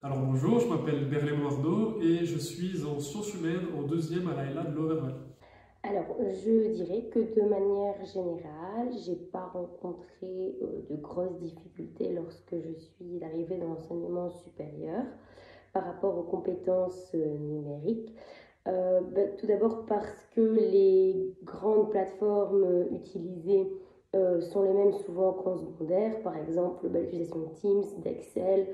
Alors bonjour, je m'appelle Berlé et je suis en sciences humaines en deuxième à l'AELA de l'Overval. Alors, je dirais que de manière générale, j'ai pas rencontré euh, de grosses difficultés lorsque je suis arrivée dans l'enseignement supérieur par rapport aux compétences euh, numériques. Euh, bah, tout d'abord parce que les grandes plateformes utilisées sont les mêmes souvent qu'en secondaire, par exemple bah, l'utilisation de Teams, d'Excel,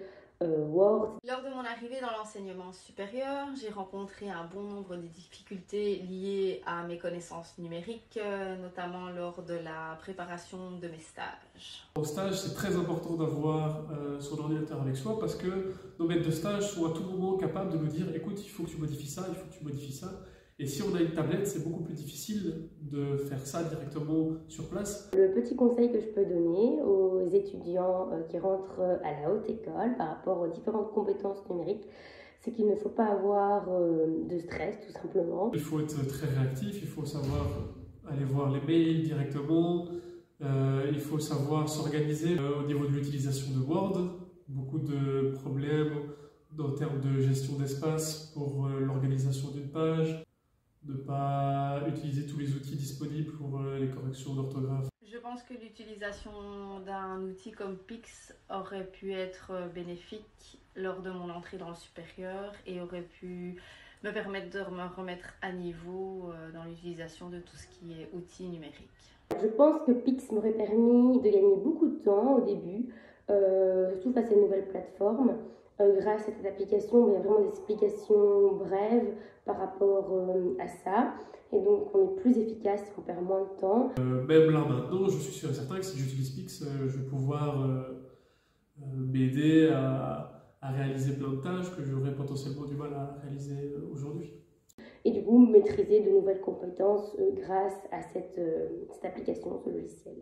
Word. Lors de mon arrivée dans l'enseignement supérieur, j'ai rencontré un bon nombre de difficultés liées à mes connaissances numériques, euh, notamment lors de la préparation de mes stages. Au stage, c'est très important d'avoir euh, son ordinateur avec soi parce que nos maîtres de stage sont à tout moment capables de nous dire écoute, il faut que tu modifies ça, il faut que tu modifies ça. Et si on a une tablette, c'est beaucoup plus difficile de faire ça directement sur place. Le petit conseil que je peux donner aux étudiants euh, qui rentrent à la haute école par rapport aux différentes compétences numériques, c'est qu'il ne faut pas avoir euh, de stress tout simplement. Il faut être très réactif, il faut savoir aller voir les mails directement, euh, il faut savoir s'organiser au niveau de l'utilisation de Word. Beaucoup de problèmes en termes de gestion d'espace pour l'organisation d'une page de ne pas utiliser tous les outils disponibles pour euh, les corrections d'orthographe. Je pense que l'utilisation d'un outil comme Pix aurait pu être euh, bénéfique lors de mon entrée dans le supérieur et aurait pu me permettre de me remettre à niveau euh, dans l'utilisation de tout ce qui est outils numériques. Je pense que Pix m'aurait permis de gagner beaucoup de temps au début, surtout face à une nouvelle plateforme. Euh, grâce à cette application, il y a vraiment des explications brèves par rapport euh, à ça. Et donc, on est plus efficace, on perd moins de temps. Euh, même là maintenant, je suis sûr et certain que si j'utilise Pix, je vais pouvoir m'aider à, à, réaliser plein de tâches que j'aurais potentiellement du mal à réaliser aujourd'hui. Et du coup, maîtriser de nouvelles compétences grâce à cette, cette application, ce logiciel.